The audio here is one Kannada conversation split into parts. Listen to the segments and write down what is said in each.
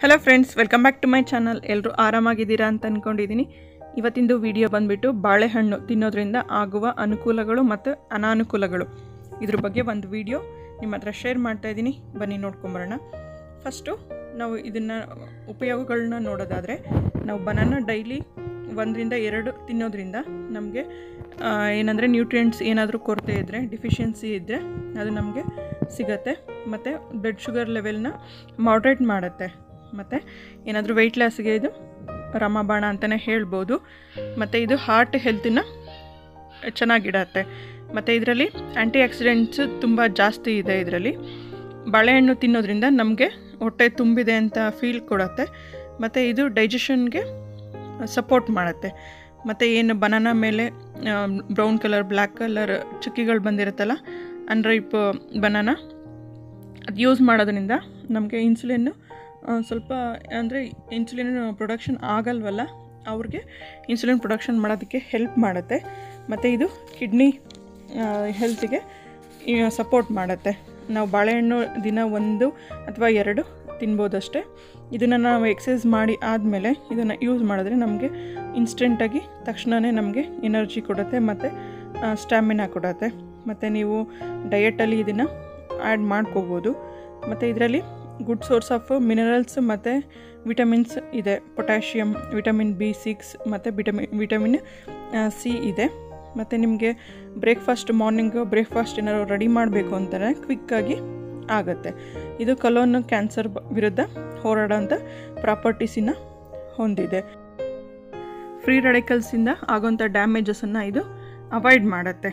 Hello friends welcome back to my channel ಎಲ್ಲರೂ ಆರಾಮಾಗಿದ್ದೀರಾ ಅಂತ ಅಂದ್ಕೊಂಡಿದ್ದೀನಿ ಇವತ್ತಿಂದು ವಿಡಿಯೋ ಬಂದುಬಿಟ್ಟು ಬಾಳೆಹಣ್ಣು ತಿನ್ನೋದ್ರಿಂದ ಆಗುವ ಅನುಕೂಲಗಳು ಮತ್ತು ಅನಾನುಕೂಲಗಳು. ಇದ್ರ ಬಗ್ಗೆ ಒಂದು ವಿಡಿಯೋ ನಿಮ್ಮ ಹತ್ರ ಶೇರ್ ಮಾಡ್ತಾ ಇದ್ದೀನಿ. ಬನ್ನಿ ನೋಡ್ಕೊಂಬರೋಣ. ಫಸ್ಟು ನಾವು ಇದನ್ನು ಉಪಯೋಗಗಳನ್ನ ನೋಡೋದಾದರೆ, ನಾವು ಬನಾನ ಡೈಲಿ ಒಂದರಿಂದ ಎರಡು ತಿನ್ನೋದ್ರಿಂದ ನಮಗೆ ಏನಂದರೆ ನ್ಯೂಟ್ರಿಯೆಂಟ್ಸ್ ಏನಾದರೂ ಕೊರತೆ ಇದ್ದರೆ ಡಿಫಿಷಿಯನ್ಸಿ ಇದ್ದರೆ ಅದು ನಮಗೆ ಸಿಗತ್ತೆ. ಮತ್ತು ಬ್ಲಡ್ ಶುಗರ್ ಲೆವೆಲ್ನ ಮಾಡ್ರೇಟ್ ಮಾಡುತ್ತೆ. ಮತ್ತು ಏನಾದರೂ ವೆಯ್ಟ್ ಲಾಸ್ಗೆ ಇದು ರಮಬಾಣ ಅಂತಲೇ ಹೇಳ್ಬೋದು. ಮತ್ತು ಇದು ಹಾರ್ಟ್ ಹೆಲ್ತಿನ ಚೆನ್ನಾಗಿಡತ್ತೆ. ಮತ್ತು ಇದರಲ್ಲಿ ಆ್ಯಂಟಿ ಆಕ್ಸಿಡೆಂಟ್ಸು ತುಂಬ ಜಾಸ್ತಿ ಇದೆ ಇದರಲ್ಲಿ. ಬಾಳೆಹಣ್ಣು ತಿನ್ನೋದ್ರಿಂದ ನಮಗೆ ಹೊಟ್ಟೆ ತುಂಬಿದೆ ಅಂತ ಫೀಲ್ ಕೊಡುತ್ತೆ. ಮತ್ತು ಇದು ಡೈಜೆಷನ್ಗೆ ಸಪೋರ್ಟ್ ಮಾಡುತ್ತೆ. ಮತ್ತು ಏನು ಬನಾನ ಮೇಲೆ ಬ್ರೌನ್ ಕಲರ್ ಬ್ಲ್ಯಾಕ್ ಕಲರ್ ಚುಕ್ಕಿಗಳು ಬಂದಿರುತ್ತಲ್ಲ ಅನ್ರೈಪ್ ಬನಾನ ಅದು ಯೂಸ್ ಮಾಡೋದ್ರಿಂದ ನಮಗೆ ಇನ್ಸುಲಿನ್ನು ಸ್ವಲ್ಪ ಅಂದರೆ ಇನ್ಸುಲಿನ್ ಪ್ರೊಡಕ್ಷನ್ ಆಗಲ್ವಲ್ಲ, ಅವ್ರಿಗೆ ಇನ್ಸುಲಿನ್ ಪ್ರೊಡಕ್ಷನ್ ಮಾಡೋದಕ್ಕೆ ಹೆಲ್ಪ್ ಮಾಡುತ್ತೆ. ಮತ್ತು ಇದು ಕಿಡ್ನಿ ಹೆಲ್ತಿಗೆ ಸಪೋರ್ಟ್ ಮಾಡುತ್ತೆ. ನಾವು ಬಾಳೆಹಣ್ಣು ದಿನ ಒಂದು ಅಥವಾ ಎರಡು ತಿನ್ಬೋದಷ್ಟೇ. ಇದನ್ನು ನಾವು ಎಕ್ಸಸೈಸ್ ಮಾಡಿ ಆದಮೇಲೆ ಇದನ್ನು ಯೂಸ್ ಮಾಡಿದ್ರೆ ನಮಗೆ ಇನ್ಸ್ಟೆಂಟಾಗಿ ತಕ್ಷಣವೇ ನಮಗೆ ಎನರ್ಜಿ ಕೊಡುತ್ತೆ ಮತ್ತು ಸ್ಟ್ಯಾಮಿನಾ ಕೊಡುತ್ತೆ. ಮತ್ತು ನೀವು ಡಯೆಟಲ್ಲಿ ಇದನ್ನು ಆ್ಯಡ್ ಮಾಡ್ಕೋಬೋದು. ಮತ್ತು ಇದರಲ್ಲಿ ಗುಡ್ ಸೋರ್ಸ್ ಆಫ್ ಮಿನರಲ್ಸ್ ಮತ್ತು ವಿಟಮಿನ್ಸ್ ಇದೆ. ಪೊಟ್ಯಾಷಿಯಮ್ ವಿಟಮಿನ್ ಬಿ ಸಿಕ್ಸ್ ಮತ್ತು ವಿಟಮಿನ್ ವಿಟಮಿನ್ ಸಿ ಇದೆ. ಮತ್ತು ನಿಮಗೆ ಬ್ರೇಕ್ಫಾಸ್ಟ್ ಮಾರ್ನಿಂಗ್ ಬ್ರೇಕ್ಫಾಸ್ಟ್ ಏನಾದ್ರು ರೆಡಿ ಮಾಡಬೇಕು ಅಂತಾರೆ ಕ್ವಿಕ್ಕಾಗಿ ಆಗುತ್ತೆ. ಇದು ಕಲೋನ್ ಕ್ಯಾನ್ಸರ್ ವಿರುದ್ಧ ಹೋರಾಡೋಂಥ ಪ್ರಾಪರ್ಟೀಸಿನ ಹೊಂದಿದೆ. ಫ್ರೀ ರೆಡಿಕಲ್ಸಿಂದ ಆಗೋಂಥ ಡ್ಯಾಮೇಜಸನ್ನು ಇದು ಅವಾಯ್ಡ್ ಮಾಡುತ್ತೆ.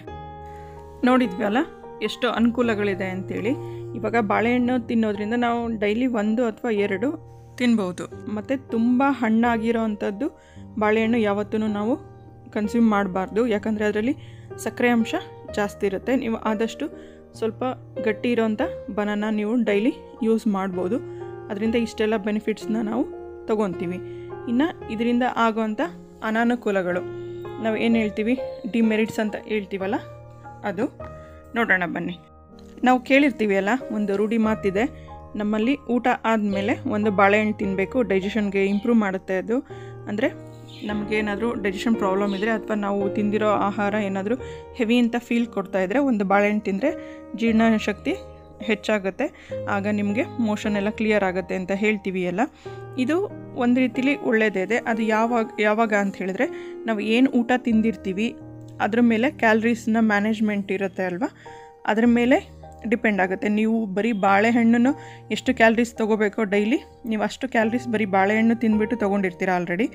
ನೋಡಿದ್ವಲ್ಲ, ಎಷ್ಟು ಅನುಕೂಲಗಳಿದೆ ಅಂಥೇಳಿ ಇವಾಗ ಬಾಳೆಹಣ್ಣು ತಿನ್ನೋದ್ರಿಂದ ನಾವು ಡೈಲಿ ಒಂದು ಅಥವಾ ಎರಡು ತಿನ್ಬೋದು. ಮತ್ತು ತುಂಬ ಹಣ್ಣಾಗಿರೋ ಅಂಥದ್ದು ಬಾಳೆಹಣ್ಣು ಯಾವತ್ತೂ ನಾವು ಕನ್ಸ್ಯೂಮ್ ಮಾಡಬಾರ್ದು. ಯಾಕಂದರೆ ಅದರಲ್ಲಿ ಸಕ್ಕರೆ ಅಂಶ ಜಾಸ್ತಿ ಇರುತ್ತೆ. ನೀವು ಆದಷ್ಟು ಸ್ವಲ್ಪ ಗಟ್ಟಿ ಇರೋವಂಥ ಬನಾನ ನೀವು ಡೈಲಿ ಯೂಸ್ ಮಾಡ್ಬೋದು. ಅದರಿಂದ ಇಷ್ಟೆಲ್ಲ ಬೆನಿಫಿಟ್ಸ್ನ ನಾವು ತೊಗೊತೀವಿ. ಇನ್ನು ಇದರಿಂದ ಆಗೋವಂಥ ಅನಾನುಕೂಲಗಳು. ನಾವು ಏನು ಹೇಳ್ತೀವಿ? ಡಿಮೆರಿಟ್ಸ್ ಅಂತ ಹೇಳ್ತೀವಲ್ಲ? ಅದು ನೋಡೋಣ ಬನ್ನಿ. ನಾವು ಕೇಳಿರ್ತೀವಿ ಅಲ್ಲ, ಒಂದು ರೂಢಿ ಮಾತಿದೆ. ನಮ್ಮಲ್ಲಿ ಊಟ ಆದಮೇಲೆ ಒಂದು ಬಾಳೆಹಣ್ಣು ತಿನ್ನಬೇಕು ಡೈಜೆಷನ್ಗೆ ಇಂಪ್ರೂವ್ ಮಾಡುತ್ತೆ ಅದು. ಅಂದರೆ ನಮಗೇನಾದರೂ ಡೈಜೆಷನ್ ಪ್ರಾಬ್ಲಮ್ ಇದ್ದರೆ ಅಥವಾ ನಾವು ತಿಂದಿರೋ ಆಹಾರ ಏನಾದರೂ ಹೆವಿ ಅಂತ ಫೀಲ್ ಕೊಡ್ತಾ ಇದ್ದರೆ ಒಂದು ಬಾಳೆಹಣ್ಣು ತಿಂದರೆ ಜೀರ್ಣಶಕ್ತಿ ಹೆಚ್ಚಾಗುತ್ತೆ. ಆಗ ನಿಮಗೆ ಮೋಷನ್ ಎಲ್ಲ ಕ್ಲಿಯರ್ ಆಗುತ್ತೆ ಅಂತ ಹೇಳ್ತೀವಿ ಎಲ್ಲ ಇದು ಒಂದು ರೀತಿಲಿ ಒಳ್ಳೆಯದೇ ಅದು ಯಾವಾಗ ಯಾವಾಗ ಅಂತ ಹೇಳಿದ್ರೆ ನಾವು ಏನು ಊಟ ತಿಂದಿರ್ತೀವಿ, ಅದ್ರ ಮೇಲೆ ಕ್ಯಾಲ್ರೀಸ್ನ ಮ್ಯಾನೇಜ್ಮೆಂಟ್ ಇರುತ್ತೆ ಅಲ್ವಾ? ಅದ್ರ ಮೇಲೆ ಡಿಪೆಂಡ್ ಆಗುತ್ತೆ. ನೀವು ಬರೀ ಬಾಳೆಹಣ್ಣನ್ನು ಎಷ್ಟು ಕ್ಯಾಲ್ರೀಸ್ ತೊಗೋಬೇಕೋ ಡೈಲಿ, ನೀವು ಅಷ್ಟು ಕ್ಯಾಲ್ರೀಸ್ ಬರೀ ಬಾಳೆಹಣ್ಣು ತಿಂದ್ಬಿಟ್ಟು ತೊಗೊಂಡಿರ್ತೀರ ಆಲ್ರೆಡಿ.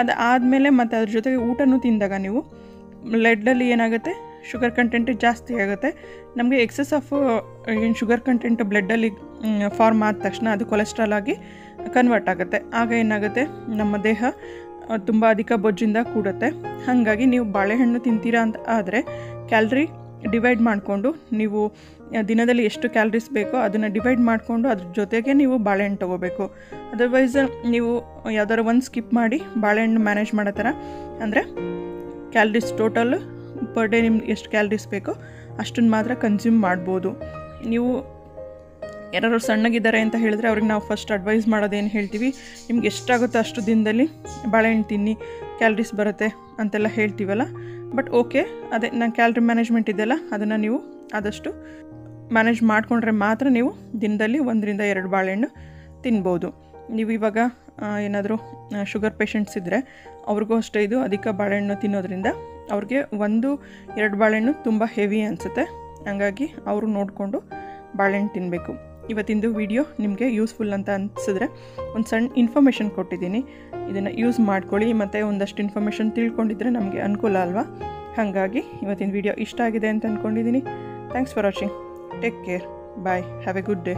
ಅದು ಆದಮೇಲೆ ಮತ್ತು ಅದ್ರ ಜೊತೆಗೆ ಊಟನೂ ತಿಂದಾಗ ನೀವು ಲೆಡ್ಡಲ್ಲಿ ಏನಾಗುತ್ತೆ, ಶುಗರ್ ಕಂಟೆಂಟ್ ಜಾಸ್ತಿ ಆಗುತ್ತೆ. ನಮಗೆ ಎಕ್ಸಸ್ ಆಫ್, ಏನು ಶುಗರ್ ಕಂಟೆಂಟ್ ಬ್ಲಡ್ಡಲ್ಲಿ ಫಾರ್ಮ್ ಆದ ತಕ್ಷಣ ಅದು ಕೊಲೆಸ್ಟ್ರಾಲ್ ಆಗಿ ಕನ್ವರ್ಟ್ ಆಗುತ್ತೆ. ಆಗ ಏನಾಗುತ್ತೆ, ನಮ್ಮ ದೇಹ ತುಂಬ ಅಧಿಕ ಬೊಜ್ಜಿಂದ ಕೂಡುತ್ತೆ. ಹಾಗಾಗಿ ನೀವು ಬಾಳೆಹಣ್ಣು ತಿಂತೀರಾ ಅಂತ ಆದರೆ ಕ್ಯಾಲ್ರಿ ಡಿವೈಡ್ ಮಾಡಿಕೊಂಡು ನೀವು ದಿನದಲ್ಲಿ ಎಷ್ಟು ಕ್ಯಾಲ್ರೀಸ್ ಬೇಕೋ ಅದನ್ನು ಡಿವೈಡ್ ಮಾಡಿಕೊಂಡು ಅದ್ರ ಜೊತೆಗೆ ನೀವು ಬಾಳೆಹಣ್ಣು ತೊಗೋಬೇಕು. ಅದರ್ವೈಸ್ ನೀವು ಯಾವ್ದಾದ್ರು ಒಂದು ಸ್ಕಿಪ್ ಮಾಡಿ ಬಾಳೆಹಣ್ಣು ಮ್ಯಾನೇಜ್ ಮಾಡೋ ಥರ, ಅಂದರೆ ಕ್ಯಾಲ್ರೀಸ್ ಟೋಟಲ್ ಪರ್ ಡೇ ನಿಮ್ಗೆ ಎಷ್ಟು ಕ್ಯಾಲ್ರೀಸ್ ಬೇಕೋ ಅಷ್ಟನ್ನು ಮಾತ್ರ ಕನ್ಸ್ಯೂಮ್ ಮಾಡ್ಬೋದು. ನೀವು ಯಾರು ಸಣ್ಣಗಿದ್ದಾರೆ ಅಂತ ಹೇಳಿದ್ರೆ ಅವ್ರಿಗೆ ನಾವು ಫಸ್ಟ್ ಅಡ್ವೈಸ್ ಮಾಡೋದೇನು ಹೇಳ್ತೀವಿ, ನಿಮ್ಗೆ ಎಷ್ಟಾಗುತ್ತೋ ಅಷ್ಟು ದಿನದಲ್ಲಿ ಬಾಳೆಹಣ್ಣು ತಿನ್ನಿ ಕ್ಯಾಲ್ರೀಸ್ ಬರುತ್ತೆ ಅಂತೆಲ್ಲ ಹೇಳ್ತೀವಲ್ಲ ಬಟ್ ಓಕೆ, ಅದೇ ನಾನು ಕ್ಯಾಲ್ರಿ ಮ್ಯಾನೇಜ್ಮೆಂಟ್ ಇದೆಯಲ್ಲ, ಅದನ್ನು ನೀವು ಆದಷ್ಟು ಮ್ಯಾನೇಜ್ ಮಾಡಿಕೊಂಡ್ರೆ ಮಾತ್ರ ನೀವು ದಿನದಲ್ಲಿ ಒಂದರಿಂದ ಎರಡು ಬಾಳೆಹಣ್ಣು ತಿನ್ಬೋದು. ನೀವು ಇವಾಗ ಏನಾದರೂ ಶುಗರ್ ಪೇಷಂಟ್ಸ್ ಇದ್ದರೆ ಅವ್ರಿಗೂ ಅಷ್ಟೇ ಇದು ಅಧಿಕ ಬಾಳೆಹಣ್ಣು ತಿನ್ನೋದ್ರಿಂದ ಅವ್ರಿಗೆ ಒಂದು, ಎರಡು ಬಾಳೆಹಣ್ಣು ತುಂಬ ಹೆವಿ ಅನಿಸುತ್ತೆ. ಹಾಗಾಗಿ ಅವರು ನೋಡಿಕೊಂಡು ಬಾಳೆಹಣ್ಣು ತಿನ್ನಬೇಕು ಇವತ್ತಿಂದು ವಿಡಿಯೋ ನಿಮಗೆ ಯೂಸ್ಫುಲ್ ಅಂತ ಅನಿಸಿದ್ರೆ ಒಂದು ಸಣ್ಣ ಇನ್ಫಾರ್ಮೇಷನ್ ಕೊಟ್ಟಿದ್ದೀನಿ. ಇದನ್ನು ಯೂಸ್ ಮಾಡ್ಕೊಳ್ಳಿ, ಮತ್ತು ಒಂದಷ್ಟು ಇನ್ಫಾರ್ಮೇಷನ್ ತಿಳ್ಕೊಂಡಿದ್ರೆ ನಮಗೆ ಅನುಕೂಲ ಅಲ್ವಾ? ಹಾಗಾಗಿ ಇವತ್ತಿನ ವಿಡಿಯೋ ಇಷ್ಟ ಆಗಿದೆ ಅಂತ ಅಂದ್ಕೊಂಡಿದ್ದೀನಿ thanks for watching take care bye have a good day